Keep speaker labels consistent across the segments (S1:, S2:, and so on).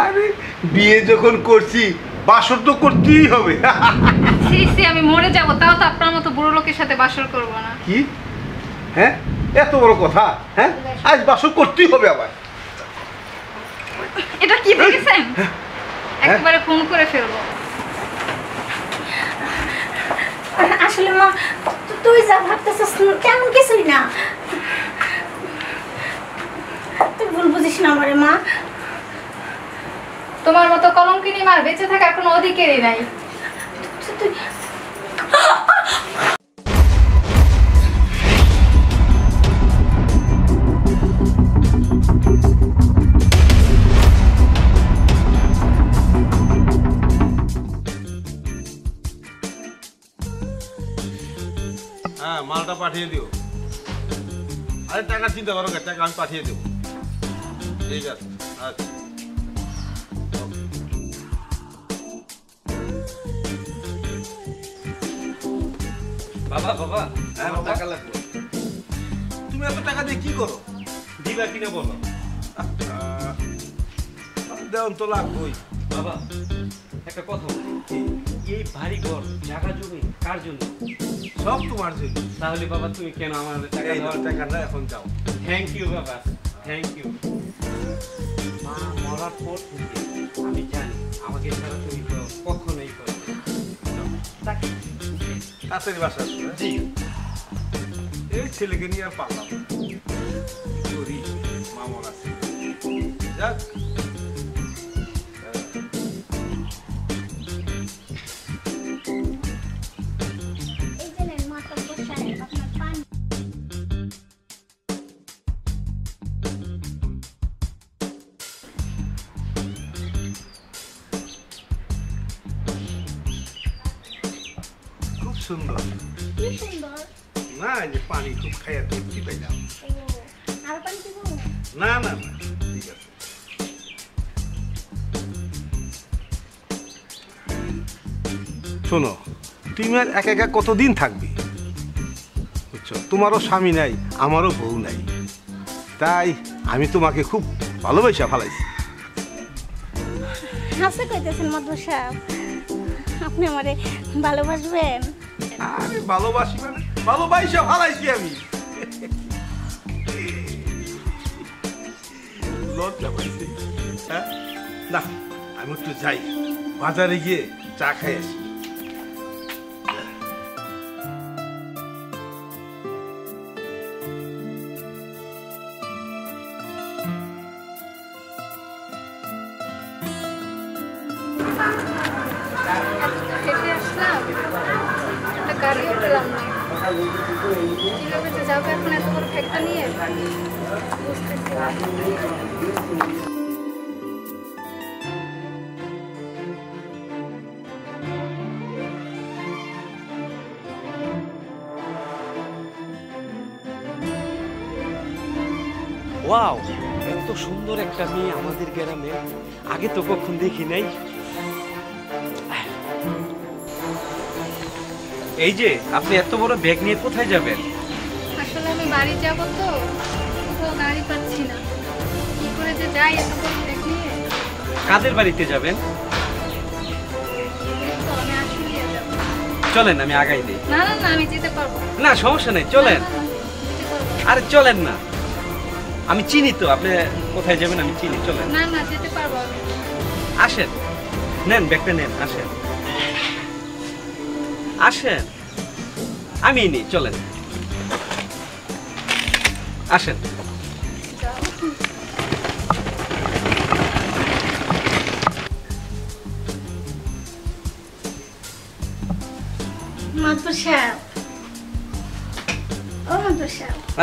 S1: আরে বিয়ে যখন করছি বাসর তো করতেই হবে।
S2: সি সি আমি মরে যাব তাও তো আপনার মতো বুড়ো লোকের সাথে বাসর করব না।
S1: কি? হ্যাঁ? এত বড় কথা হ্যাঁ? আজ বাসর করতেই হবে আবার।
S2: এটা কি দেখেছেন? একেবারে ফোন করে ফেলব।
S3: আসলে মা তুই যা ভাবতেছিস তেমন কিছুই না। তুই ভুল বুঝিস না আমারে মা।
S2: তোমার মতো কলঙ্কিনী মার বেঁচে থাকার কোনো অধিকারই নাই।
S1: হ্যাঁ মালটা পাঠিয়ে দিও। আরে টাকা চিন্তা করো টাকা আমি পাঠিয়ে দেবো। ঠিক আছে আচ্ছা।
S4: বাবা বাবা।
S1: হ্যাঁ
S4: আমার
S1: টাকা লাগবে। তুমি এত টাকা দিয়ে কি করো?
S4: দিবা কিনে বলো।
S1: দেওয়ান তো লাগবেই।
S4: বাবা একটা কথা এই বাড়ি ঘর জায়গা জমি কার জন্য?
S1: সব তোমার জন্য।
S4: তাহলে বাবা তুমি কেন আমার টাকা দেওয়ার
S1: টাকাটা এখন যাও
S4: থ্যাংক ইউ বাবা। থ্যাংক ইউ মা মরার পর আমি জানি আমাকে ছাড়া তুমি কখনোই করো তাকে।
S1: কাছের বাসা
S4: জি
S1: এই ছেলেকে নিয়ে আর পারলাম আছে যাক সুন্দর
S3: কি সুন্দর
S1: না এই যে পানি খুব খাইয়া তৃপ্তি পাইলাম
S3: ও আর পানি দিব
S1: না না না ঠিক আছে শোনো তুমি আর একা একা কতদিন থাকবে বুঝছ তোমারও স্বামী নাই আমারও বউ নাই তাই আমি তোমাকে খুব ভালোবাসা ফালাইছি
S3: হাসে কইতেছেন মধু সাহেব আপনি আমারে ভালোবাসবেন
S1: আরে ভালোবাসি মানে ভালোবাসা ফালাইছি আমি। লজ্জা পাইছি। হ্যাঁ? না, আমি একটু যাই। বাজারে গিয়ে চা খাই আসি।
S2: আসলাম? একটা গাড়িও পেলাম না। যে যাব এখন এত বড় ফ্যাক্টটা নিয়ে
S4: ওয়াও, এত সুন্দর একটা মেয়ে আমাদের গ্রামে। আগে তো কখন দেখি নাই। এই যে আপনি এত বড় ব্যাগ নিয়ে কোথায় যাবেন?
S2: আসলে আমি বাড়ি যাব তো কোথাও গাড়ি পাচ্ছি না। কি করে যে যাই এত বড় ব্যাগ নিয়ে?
S4: কাদের বাড়িতে যাবেন? চলেন আমি আগাই দিই।
S2: না না না আমি যেতে পারব না।
S4: সমস্যা নেই চলেন। আরে চলেন না। আমি চিনি তো আপনি কোথায় যাবেন আমি চিনি চলেন।
S2: না না যেতে পারব
S4: আসেন। নেন ব্যাগটা নেন আসেন। আসেন। আমি নি চলেন। আসেন।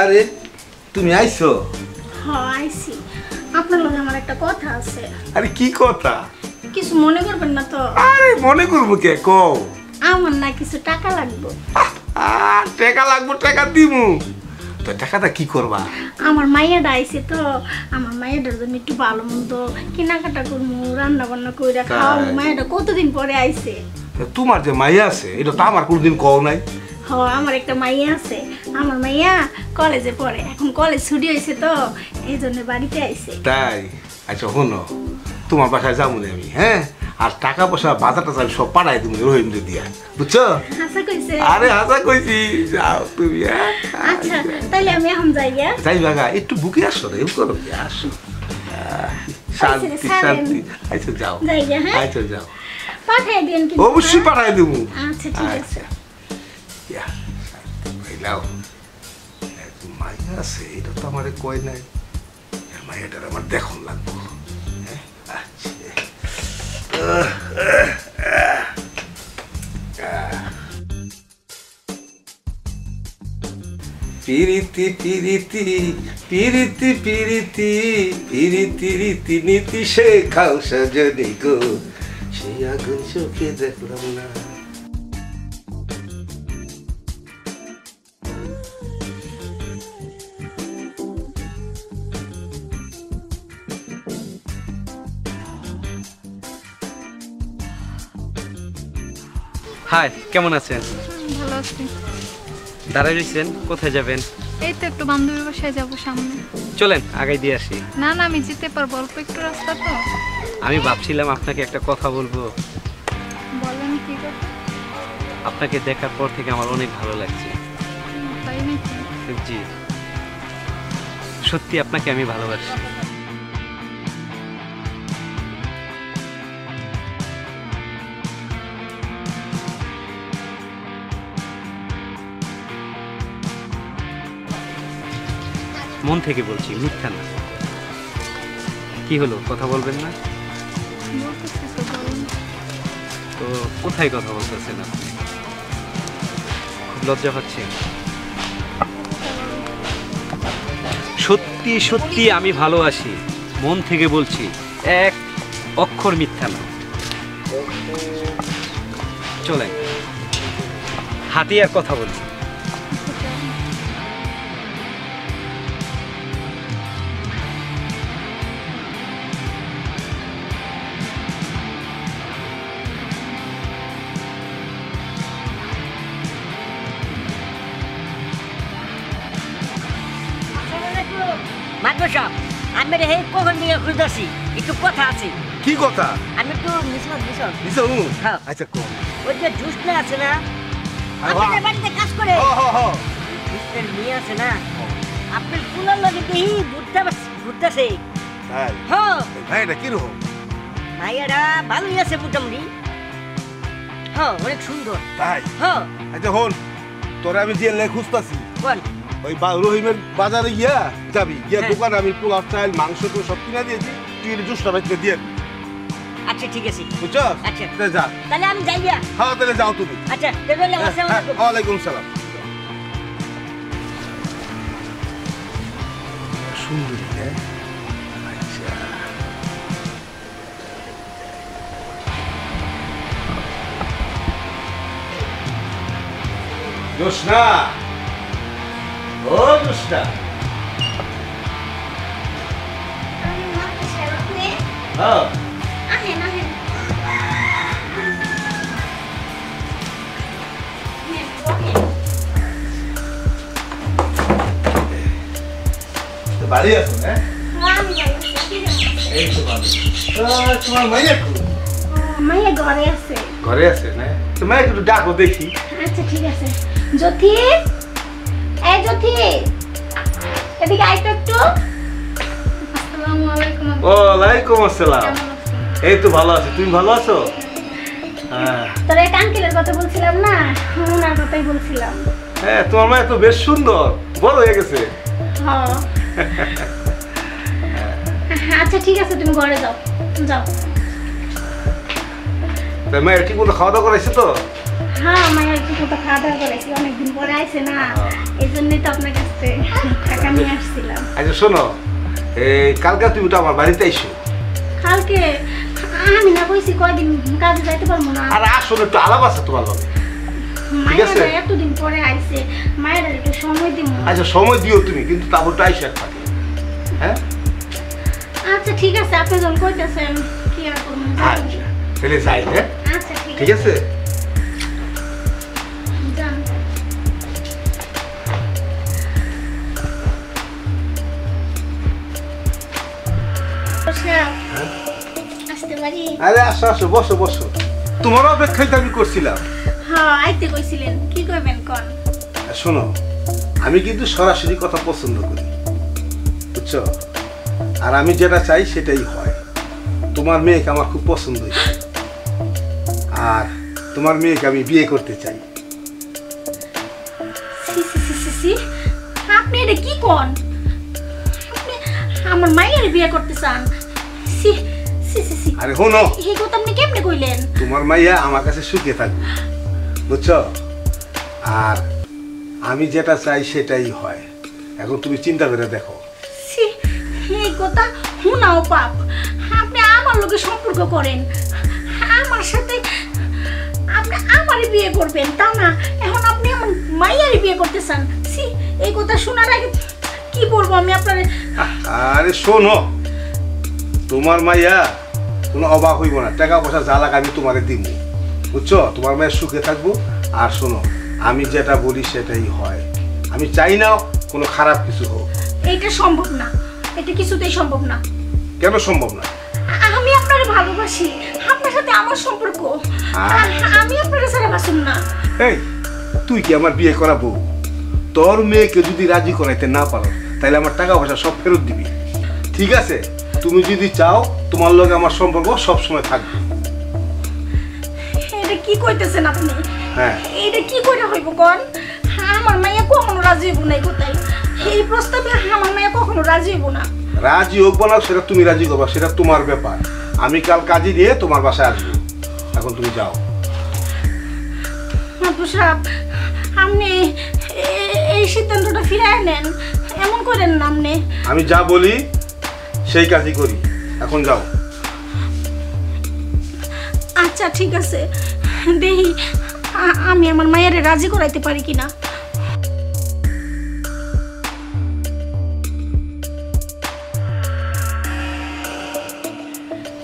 S1: আরে তুমি আইছো?
S3: হ আইসি আপনার লগে আমার একটা কথা আছে।
S1: আরে কি কথা?
S3: কিছু মনে করবেন না তো?
S1: আরে মনে করব কে? কও।
S3: আমার না কিছু টাকা লাগবে।
S1: আর টাকা লাগবো টাকা দিমু। তো টাকাটা কি করবা?
S3: আমার মাইয়াটা আইছে তো আমার মাইয়াটার জন্য একটু ভালো মন্দ কেনাকাটা করব রান্না বান্না করে খাওয়াবো
S1: তাই?
S3: মাইয়াটা কতদিন পরে আইছে?
S1: তোমার যে মাইয়া আছে এটা তো আমার কোনোদিন কও নাই।
S3: হ আমার একটা মাইয়া আছে। আমার মাইয়া কলেজে পড়ে এখন কলেজ ছুটি হয়েছে তো এই জন্য বাড়িতে আইছে।
S1: তাই? আচ্ছা শোনো তোমার বাসায় যাব আমি হ্যাঁ? আর টাকা পয়সা বাজার টাজার সব পাঠাই তুমি রহিমরে দিয়া। বুঝছ? আরে হাসা কইছি যাও তুমি হ্যাঁ
S3: আচ্ছা আমি এখন যাই
S1: যাই বাগা একটু বুকে আসো রে করো আসো। শান্তি
S3: আচ্ছা
S1: যাও।
S3: হ্যাঁ?
S1: আচ্ছা যাও।
S3: পাঠাই দিন কিন্তু
S1: অবশ্যই পাঠাই দেবো
S3: আচ্ছা ঠিক আছে।
S1: আচ্ছা ইয়া ভাইলাও মাইয়া আছে এটা তো আমার কয় নাই। মাইয়াটার আমার দেখুন লাগবো। হ্যাঁ? আচ্ছা। পিরিতি পিরিতি পিরিতি পিরিতি পিরিতি রীতি নীতি শেখাও সজনী গো সেই আগুন চোখে দেখলাম না
S4: হাই কেমন আছেন?
S2: ভালো আছি।
S4: দাঁড়াই রয়েছেন কোথায় যাবেন?
S2: এই তো একটু বান্ধবীর বাসায় যাব সামনে।
S4: চলেন আগাই দিয়ে আসি।
S2: না না আমি যেতে পারব অল্প একটু রাস্তা তো।
S4: আমি ভাবছিলাম আপনাকে একটা কথা বলব।
S2: বলেন কি কথা?
S4: আপনাকে দেখার পর থেকে আমার অনেক ভালো লাগছে।
S2: তাই নাকি?
S4: জি। সত্যি আপনাকে আমি ভালোবাসি। মন থেকে বলছি, মিথ্যা না। কি হলো, কথা বলবেন না?
S2: তো
S4: কোথায় কথা বলতেছেন আপনি? লজ্জা পাচ্ছেন সত্যি সত্যি আমি ভালোবাসি মন থেকে বলছি, এক অক্ষর মিথ্যা না। চলেন। হাতি আর কথা বলছি।
S5: সব আমি রে কখন দিকে খুঁজতেছি একটু কথা আছে।
S1: কি কথা?
S5: আমি একটু মিশন মিশন
S1: নিছো
S5: হ্যাঁ।
S1: আচ্ছা কো
S5: ওই যে আছে না?
S1: আরে
S5: বাড়িতে কাজ করে?
S1: হ হ
S5: আছে না? আপনার কুলার লগে দেখি ঘুরতে ঘুরতেছে।
S1: তাই
S5: হ্যাঁ
S1: ভাই এটা কীরকম
S5: ভাইয়ারা ভালোই আছে মোটামুটি। হ্যাঁ অনেক সুন্দর।
S1: তাই
S5: হ্যাঁ
S1: আচ্ছা হন। তোরে আমি যে লে খুঁজতাছি।
S5: বল।
S1: ওই রহিমের বাজারে গিয়া যাবি। গিয়া
S5: হ্যাঁ।
S1: দোকানে আমি পোলাও চাল মাংস তো সব কিনা দিয়েছি। তুই জুসটা বাইকে দিয়ে দিবি।
S5: আচ্ছা ঠিক আছে।
S1: বুঝছ?
S5: আচ্ছা।
S1: তাহলে যা।
S5: তাহলে আমি যাই গিয়া।
S1: হ্যাঁ তাহলে যাও তুমি।
S5: আচ্ছা তাহলে
S1: হ্যাঁ,
S5: আসসালামু
S1: হ্যাঁ,
S5: আলাইকুম
S1: ওয়ালাইকুম সালাম। সুন্দরী হ্যাঁ? জোসনা ও জোসনা হ্যাঁ
S3: আহেন আহেন
S1: তো বাড়ি আছো হ্যাঁ
S3: আমি যাই
S1: এই তো ভালো তা তোমার মাইয়া কো
S3: মাইয়া ঘরে আছে
S1: ঘরে আছে না তো মাইয়া একটু ডাকো দেখি
S3: আচ্ছা ঠিক এই জ্যোতি একটু।
S2: আসসালামু আলাইকুম
S1: ওয়ালাইকুম আসসালাম। এই তো ভালো আছি। তুমি ভালো আছো? হ্যাঁ।
S3: তোর এক আঙ্কেলের কথা বলছিলাম না? ওনার কথাই বলছিলাম।
S1: হ্যাঁ তোমার তো বেশ সুন্দর। বড় হয়ে গেছে।
S3: হ্যাঁ। আচ্ছা ঠিক আছে তুমি ঘরে যাও। যাও।
S1: মায়ের ঠিক খাওয়া দাওয়া করাইছে তো?
S3: হ্যাঁ একটু কোথাও খাওয়া দাওয়া করেছি অনেকদিন পরে আইছে না এই জন্যই তো আপনার কাছে টাকা নিয়ে আসছিলাম।
S1: আচ্ছা শোনো এই কালকে তুমি তো আমার বাড়িতে আইসো
S3: কালকে? আমি না কইছি কয়দিন কাজে যাইতে পারব না।
S1: আর একটু আলাপ আছে তোমার লগে। ঠিক আছে।
S3: এতদিন পরে আইছে মায়েরা একটু সময় দিব
S1: আচ্ছা সময় দিও তুমি কিন্তু তারপর তো আইসো একবার। হ্যাঁ?
S3: আচ্ছা ঠিক আছে আপনি যখন কইতেছেন কি আর করব?
S1: আচ্ছা তাহলে যাই হ্যাঁ?
S3: আচ্ছা ঠিক
S1: আছে? আরে আসো আসো বসো বসো। তোমার অপেক্ষায় আমি করছিলাম।
S3: হ্যাঁ আইতে কইছিলেন। কি কইবেন কোন?
S1: আর শোনো আমি কিন্তু সরাসরি কথা পছন্দ করি বুঝছ? আর আমি যেটা চাই সেটাই হয়। তোমার মেয়েকে আমার খুব পছন্দ হয়েছে আর তোমার মেয়েকে আমি বিয়ে করতে চাই।
S3: আপনি এটা কি কোন? আপনি আমার মায়ের বিয়ে করতে চান। সি সি সি সি।
S1: আরে শোনো।
S3: এই কথা আপনি কেমনে কইলেন?
S1: তোমার মাইয়া আমার কাছে সুখে থাকবে বুঝছ? আর আমি যেটা চাই সেটাই হয়। এখন তুমি চিন্তা করে দেখো।
S3: সি এই কথা হুনাও পাপ। আপনি আমার লোকে সম্পর্ক করেন। আমার সাথে আপনি আমারই বিয়ে করবেন তা না? এখন আপনি আমার মাইয়ারই বিয়ে করতে চান। সি এই কথা শোনার আগে কি বলব আমি আপনার?
S1: আরে শোনো। তোমার মাইয়া কোনো অবাক হইব না। টাকা পয়সা যা লাগে আমি তোমারে দিব বুঝছ? তোমার মায়ের সুখে থাকব। আর শোনো আমি যেটা বলি সেটাই হয়। আমি চাই না কোনো খারাপ কিছু হোক।
S3: এইটা সম্ভব না। এটা কিছুতেই সম্ভব না।
S1: কেন সম্ভব না?
S3: আমি আপনার ভালোবাসি। আপনার সাথে আমার সম্পর্ক। আমি আপনার ছাড়া বাসুন না।
S1: এই তুই কি আমার বিয়ে করাবো তোর মেয়েকে যদি রাজি করাইতে না পারো তাহলে আমার টাকা পয়সা সব ফেরত দিবি। ঠিক আছে? তুমি যদি চাও তোমার লগে আমার সম্পর্ক সব সময় থাকবে
S3: এটা কি কইতেছেন আপনি?
S1: হ্যাঁ।
S3: এটা কি করে হইব কোন? আমার মাইয়া কখনো রাজি হইব না কথাই এই প্রস্তাবে আমার মাইয়া কখনো রাজি হইব না।
S1: রাজি হোক বা না সেটা তুমি রাজি করবা সেটা তোমার ব্যাপার। আমি কাল কাজে দিয়ে তোমার বাসায় আসব। এখন তুমি যাও।
S3: সাহেব আপনি এই সিদ্ধান্তটা ফিরায় নেন। এমন করেন না আপনি।
S1: আমি যা বলি সেই কাজই করি। এখন যাও।
S3: আচ্ছা ঠিক আছে। দেখি আমি আমার মায়ের রাজি করাইতে পারি কিনা?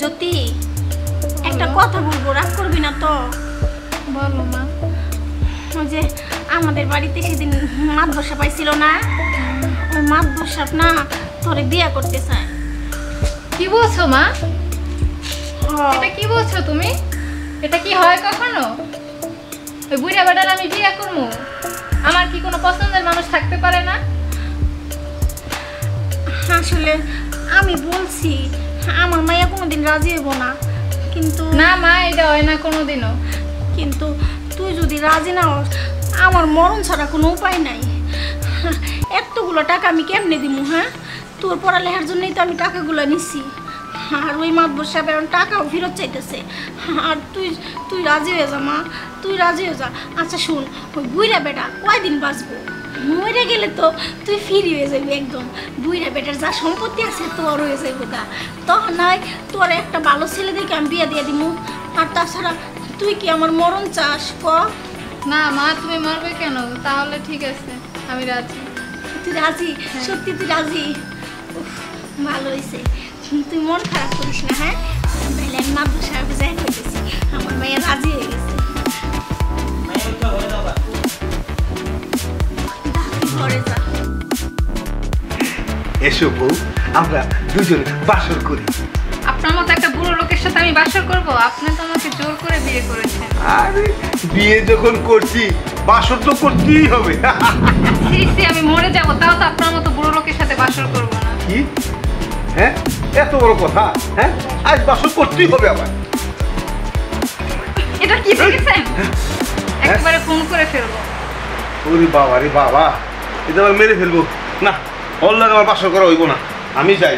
S3: জ্যোতি একটা কথা বলব রাগ করবি না তো?
S2: বলো মা।
S3: ওই যে আমাদের বাড়িতে সেদিন মাতবর সাপ পাইছিল না? ওই মাতবর না তোরে বিয়া করতে চায়।
S2: কি বলছো মা?
S3: হ।
S2: এটা কি বলছো তুমি? এটা কি হয় কখনো? ওই বুড়া বেটার আমি বিয়ে করব। আমার কি কোনো পছন্দের মানুষ থাকতে পারে না?
S3: আসলে আমি বলছি আমার মাইয়া কোনোদিন রাজি হইব না। কিন্তু
S2: না মা এটা হয় না কোনোদিনও।
S3: কিন্তু তুই যদি রাজি না হস আমার মরণ ছাড়া কোনো উপায় নাই। এতগুলো টাকা আমি কেমনে দিব হ্যাঁ? তোর পড়ালেখার জন্যই তো আমি টাকাগুলো নিছি। আর ওই মাতবর সাহেব এখন টাকাও ফেরত চাইতেছে। আর তুই তুই রাজি হয়ে যা মা। তুই রাজি হয়ে যা। আচ্ছা শুন ওই বুইরা বেটা কয়দিন বাঁচবো? মরে গেলে তো তুই ফিরি হয়ে যাবি একদম। বুইরা বেটার যা সম্পত্তি আছে তোর হয়ে যাইব গা। তখন নয় তোর একটা ভালো ছেলে দেখে আমি বিয়ে দিয়ে দিমু। আর তাছাড়া তুই কি আমার মরণ চাস? ক?
S2: না মা তুমি মরবে কেন? তাহলে ঠিক আছে আমি রাজি।
S3: তুই রাজি? সত্যি তুই রাজি? উফ, ভালো হয়েছে তুই মন খারাপ করিস না হ্যাঁ? তাহলে আমি মাদুর সাহেব যাই হইতেছি আমার মেয়ে রাজি হয়ে গেছে। ঘরে যা।
S1: এসো বউ আমরা দুজন বাসর করি।
S2: আপনার মতো একটা বুড়ো লোকের সাথে আমি বাসর করব? আপনি তো আমাকে জোর করে বিয়ে করেছেন।
S1: আরে বিয়ে যখন করছি বাসর তো করতেই হবে।
S2: সি সি আমি মরে যাব তো
S1: এত বড় কথা হ্যাঁ? আজ বাসন করতেই হবে আমার
S2: এটা কি দেখেছেন? একেবারে ফোন করে ফেলব।
S1: ওরে বাবা রে বাবা এটা আবার মেরে ফেলব। না অল্লাহ আমার বাসন করা হইব না। আমি যাই।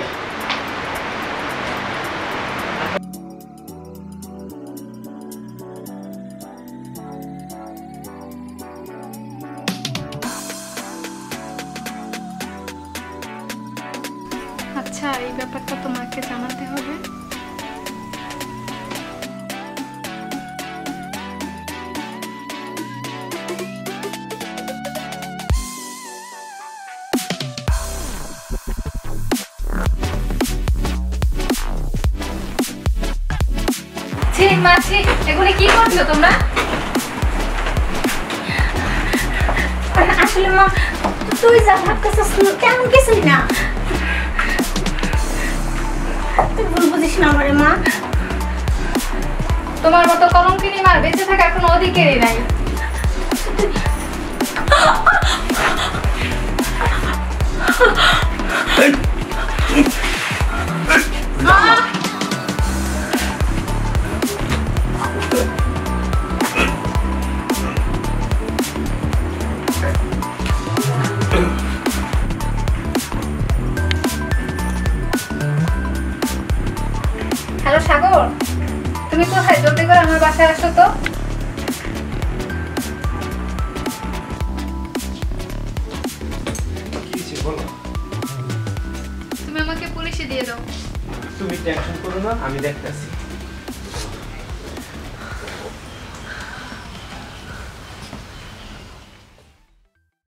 S2: আচ্ছা এই ব্যাপারটা তোমাকে জানাতে হবে। কি করছ তোমরা?
S3: আসলে মা, তুই যা ভাবতেছিস তেমন কিছুই না। তুই ভুল বুঝিস না আমারে মা
S2: তোমার মতো কলঙ্কিনী মার বেঁচে থাকা কোনো অধিকারই নাই হ্যালো
S4: আমি দেখতেছি।